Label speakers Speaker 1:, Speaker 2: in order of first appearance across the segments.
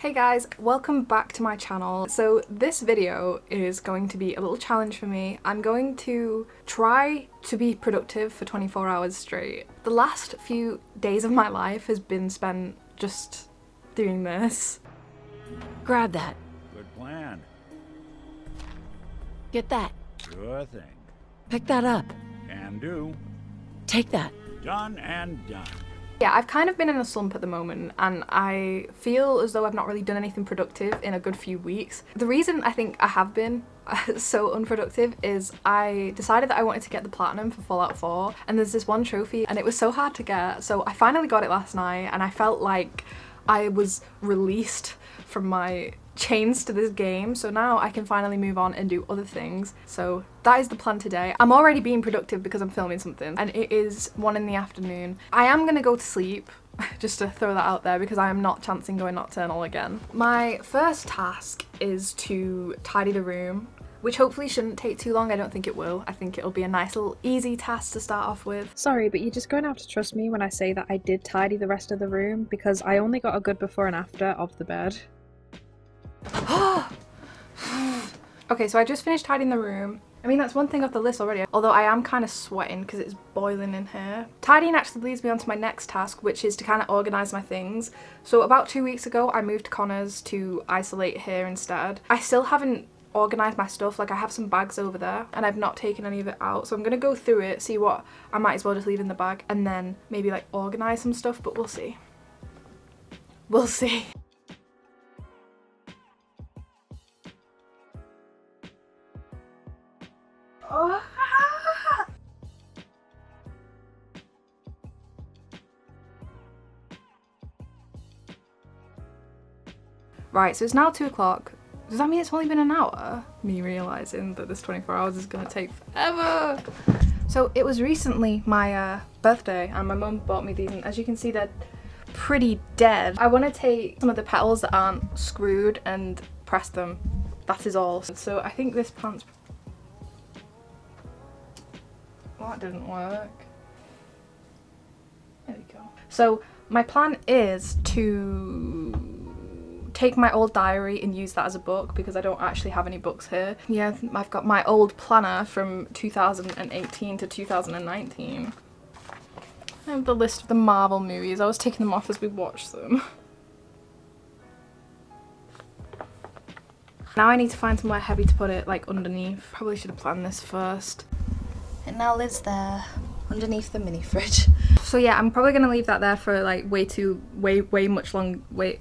Speaker 1: Hey guys, welcome back to my channel. So this video is going to be a little challenge for me. I'm going to try to be productive for 24 hours straight. The last few days of my life has been spent just doing this.
Speaker 2: Grab that.
Speaker 3: Good plan.
Speaker 2: Get that.
Speaker 3: Sure thing.
Speaker 2: Pick that up.
Speaker 3: Can do.
Speaker 2: Take that.
Speaker 3: Done and done.
Speaker 1: Yeah, I've kind of been in a slump at the moment and I feel as though I've not really done anything productive in a good few weeks. The reason I think I have been so unproductive is I decided that I wanted to get the platinum for Fallout 4 and there's this one trophy and it was so hard to get so I finally got it last night and I felt like I was released from my chains to this game so now I can finally move on and do other things. So that is the plan today. I'm already being productive because I'm filming something and it is one in the afternoon. I am gonna go to sleep just to throw that out there because I am not chancing going nocturnal again. My first task is to tidy the room which hopefully shouldn't take too long. I don't think it will. I think it'll be a nice little easy task to start off with.
Speaker 4: Sorry, but you're just going to have to trust me when I say that I did tidy the rest of the room because I only got a good before and after of the bed.
Speaker 1: okay, so I just finished tidying the room. I mean, that's one thing off the list already, although I am kind of sweating because it's boiling in here. Tidying actually leads me on to my next task, which is to kind of organise my things. So about two weeks ago, I moved to Connors to isolate here instead. I still haven't organised my stuff, like I have some bags over there and I've not taken any of it out. So I'm to go through it, see what I might as well just leave in the bag and then maybe like organise some stuff, but we'll see. We'll see. Right, so it's now two o'clock. Does that mean it's only been an hour? Me realising that this 24 hours is to take forever. So it was recently my uh, birthday and my mum bought me these and as you can see they're pretty dead. I want to take some of the petals that aren't screwed and press them. That is all. So I think this plant's... Well, that didn't work. There we go. So my plan is to take my old diary and use that as a book because I don't actually have any books here. Yeah, I've got my old planner from 2018 to 2019. I have the list of the Marvel movies. I was taking them off as we watched them. Now I need to find somewhere heavy to put it, like underneath. Probably should have planned this first. It now lives there, underneath the mini fridge. So yeah, I'm probably gonna leave that there for like way too, way, way much long, wait,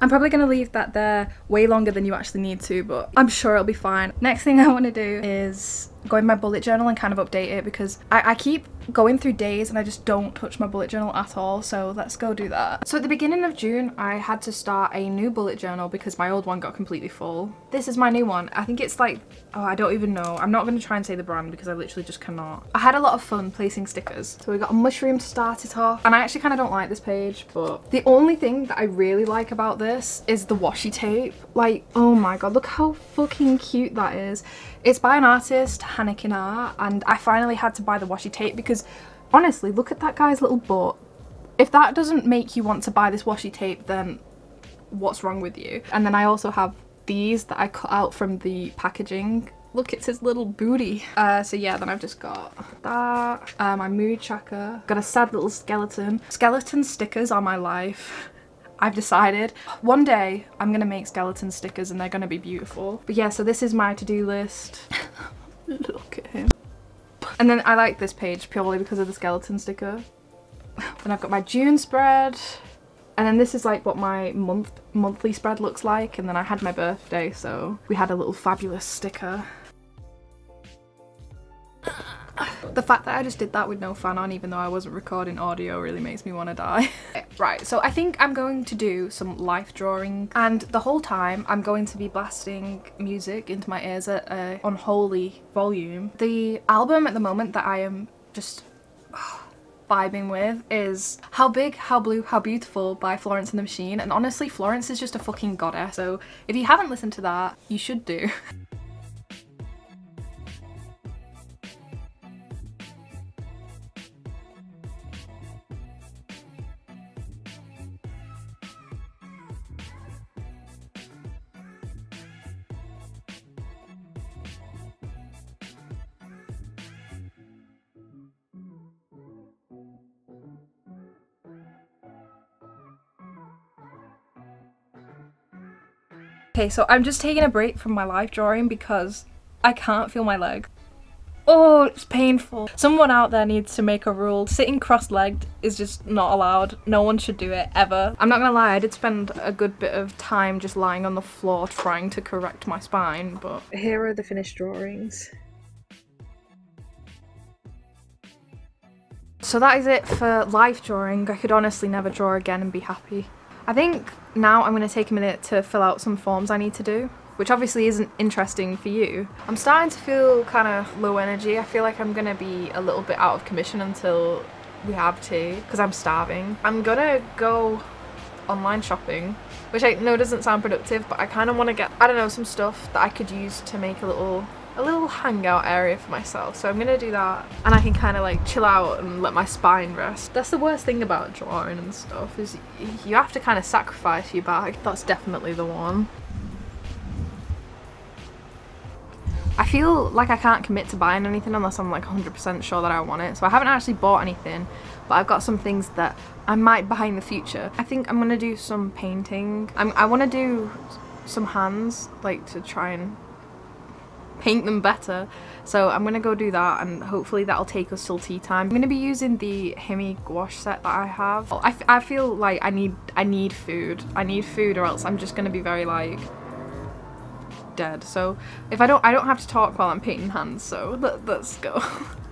Speaker 1: I'm probably going to leave that there way longer than you actually need to, but I'm sure it'll be fine. Next thing I want to do is go in my bullet journal and kind of update it because I, I keep going through days and I just don't touch my bullet journal at all so let's go do that. So at the beginning of June I had to start a new bullet journal because my old one got completely full. This is my new one. I think it's like, oh I don't even know. I'm not going to try and say the brand because I literally just cannot. I had a lot of fun placing stickers. So we got a mushroom to start it off and I actually kind of don't like this page but the only thing that I really like about this is the washi tape. Like oh my god look how fucking cute that is. It's by an artist, Hannikin Art, and I finally had to buy the washi tape because honestly, look at that guy's little butt. If that doesn't make you want to buy this washi tape, then what's wrong with you? And then I also have these that I cut out from the packaging. Look, it's his little booty. Uh, so yeah, then I've just got that, uh, my mood tracker, got a sad little skeleton. Skeleton stickers are my life. I've decided one day I'm gonna make skeleton stickers and they're gonna be beautiful. But yeah, so this is my to-do list. Look at him. And then I like this page purely because of the skeleton sticker. Then I've got my June spread. And then this is like what my month monthly spread looks like. And then I had my birthday, so we had a little fabulous sticker. The fact that I just did that with no fan on even though I wasn't recording audio really makes me want to die. right, so I think I'm going to do some life drawing and the whole time I'm going to be blasting music into my ears at an unholy volume. The album at the moment that I am just vibing with is How Big, How Blue, How Beautiful by Florence and the Machine and honestly Florence is just a fucking goddess so if you haven't listened to that you should do. Okay, so I'm just taking a break from my life drawing because I can't feel my leg. Oh, it's painful. Someone out there needs to make a rule. Sitting cross-legged is just not allowed. No one should do it, ever. I'm not gonna lie, I did spend a good bit of time just lying on the floor trying to correct my spine, but...
Speaker 4: Here are the finished drawings.
Speaker 1: So that is it for life drawing. I could honestly never draw again and be happy. I think now I'm going to take a minute to fill out some forms I need to do, which obviously isn't interesting for you. I'm starting to feel kind of low energy. I feel like I'm going to be a little bit out of commission until we have tea because I'm starving. I'm going to go online shopping, which I know doesn't sound productive, but I kind of want to get, I don't know, some stuff that I could use to make a little a little hangout area for myself so I'm gonna do that. And I can kind of like chill out and let my spine rest. That's the worst thing about drawing and stuff is you have to kind of sacrifice your back. that's definitely the one. I feel like I can't commit to buying anything unless I'm like 100% sure that I want it. So I haven't actually bought anything but I've got some things that I might buy in the future. I think I'm gonna do some painting. I'm, I want to do some hands like to try and paint them better. So I'm gonna go do that and hopefully that'll take us till tea time. I'm gonna be using the Himi gouache set that I have. I, I feel like I need I need food. I need food or else I'm just gonna be very like dead. So if I don't I don't have to talk while I'm painting hands so let, let's go.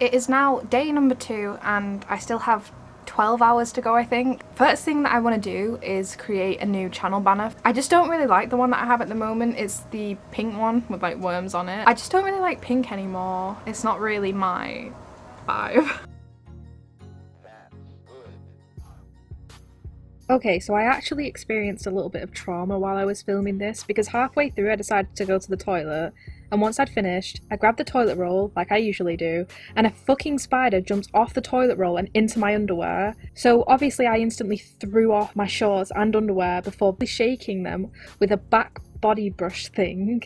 Speaker 1: It is now day number two and I still have 12 hours to go I think. First thing that I want to do is create a new channel banner. I just don't really like the one that I have at the moment. It's the pink one with like worms on it. I just don't really like pink anymore. It's not really my vibe.
Speaker 4: Okay, so I actually experienced a little bit of trauma while I was filming this because halfway through I decided to go to the toilet and once I'd finished, I grabbed the toilet roll, like I usually do, and a fucking spider jumps off the toilet roll and into my underwear. So obviously I instantly threw off my shorts and underwear before shaking them with a back body brush thing.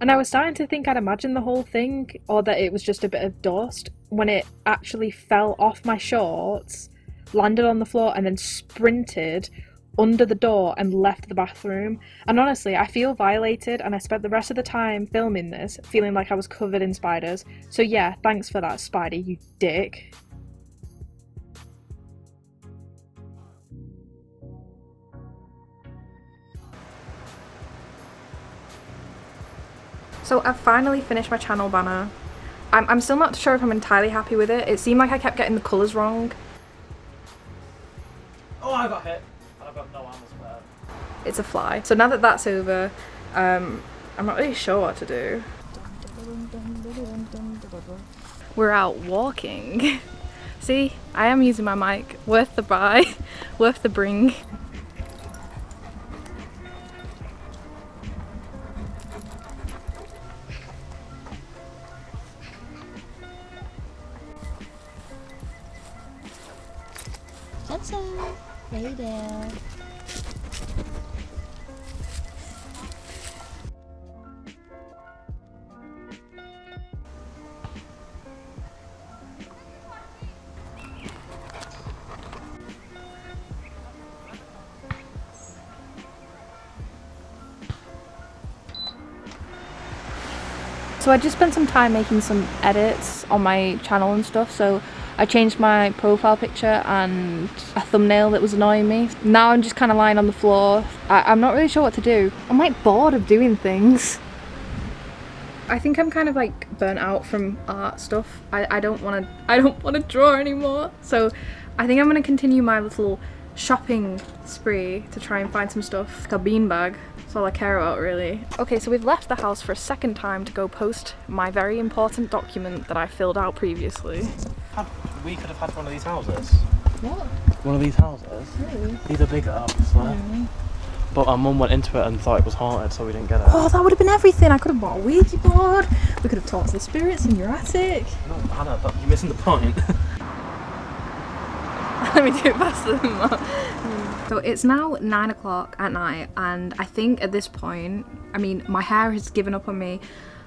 Speaker 4: And I was starting to think I'd imagined the whole thing, or that it was just a bit of dust, when it actually fell off my shorts landed on the floor, and then sprinted under the door and left the bathroom. And honestly, I feel violated, and I spent the rest of the time filming this feeling like I was covered in spiders. So, yeah, thanks for that, Spidey, you dick.
Speaker 1: So I've finally finished my channel banner. I'm, I'm still not sure if I'm entirely happy with it. It seemed like I kept getting the colours wrong.
Speaker 5: Oh, I got hit.
Speaker 1: It's a fly. So now that that's over, um, I'm not really sure what to do. We're out walking. See, I am using my mic. Worth the buy, worth the bring. So I just spent some time making some edits on my channel and stuff. So I changed my profile picture and a thumbnail that was annoying me. Now I'm just kind of lying on the floor. I am not really sure what to do. I'm like bored of doing things. I think I'm kind of like burnt out from art stuff. I, I don't want to I don't want to draw anymore. So I think I'm going to continue my little shopping spree to try and find some stuff. Like a beanbag. That's all I care about really. Okay, so we've left the house for a second time to go post my very important document that I filled out previously.
Speaker 5: We could have had one of these houses.
Speaker 1: What?
Speaker 5: One of these houses. These are bigger, obviously. But our mum went into it and thought it was haunted, so we didn't get it.
Speaker 1: Oh, that would have been everything. I could have bought a Ouija board. We could have talked to the spirits in your attic.
Speaker 5: No, Hannah, that, you're missing the point.
Speaker 1: Let me do it faster than that. So it's now nine o'clock at night, and I think at this point, I mean, my hair has given up on me.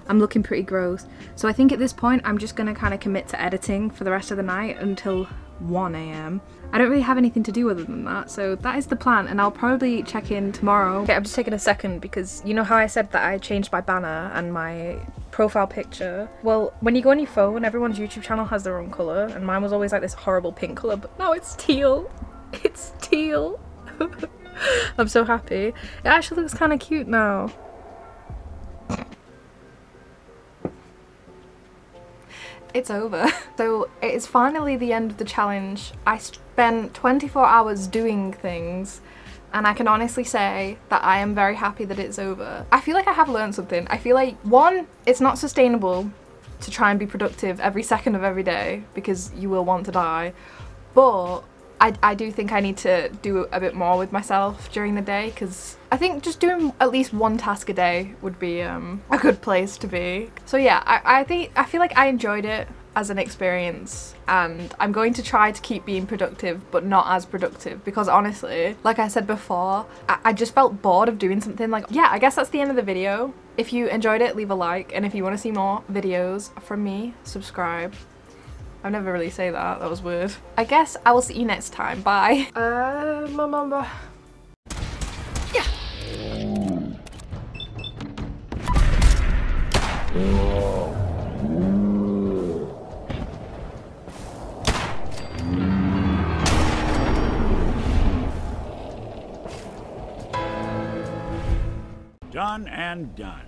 Speaker 1: I'm looking pretty gross. So I think at this point, I'm just gonna kind of commit to editing for the rest of the night until 1 a.m. I don't really have anything to do other than that, so that is the plan, and I'll probably check in tomorrow. Okay, I'm just taking a second because you know how I said that I changed my banner and my profile picture? Well, when you go on your phone, everyone's YouTube channel has their own colour, and mine was always like this horrible pink colour, but now it's teal. It's teal. I'm so happy. It actually looks kind of cute now. It's over. So it is finally the end of the challenge. I spent 24 hours doing things and I can honestly say that I am very happy that it's over. I feel like I have learned something. I feel like, one, it's not sustainable to try and be productive every second of every day because you will want to die, but I, I do think I need to do a bit more with myself during the day because I think just doing at least one task a day would be um, a good place to be. So yeah, I, I think I feel like I enjoyed it as an experience and I'm going to try to keep being productive but not as productive because honestly like I said before I, I just felt bored of doing something like yeah I guess that's the end of the video. If you enjoyed it leave a like and if you want to see more videos from me subscribe. I never really say that that was weird. I guess I will see you next time bye. Uh my mum
Speaker 3: And done.